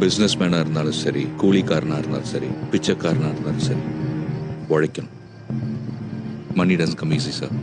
Business மேனாக இருந்தாலும் சரி கூலிக்காரனாக இருந்தாலும் சரி பிச்சைக்காரனாக இருந்தாலும் சரி உழைக்கணும். Money does come easy sir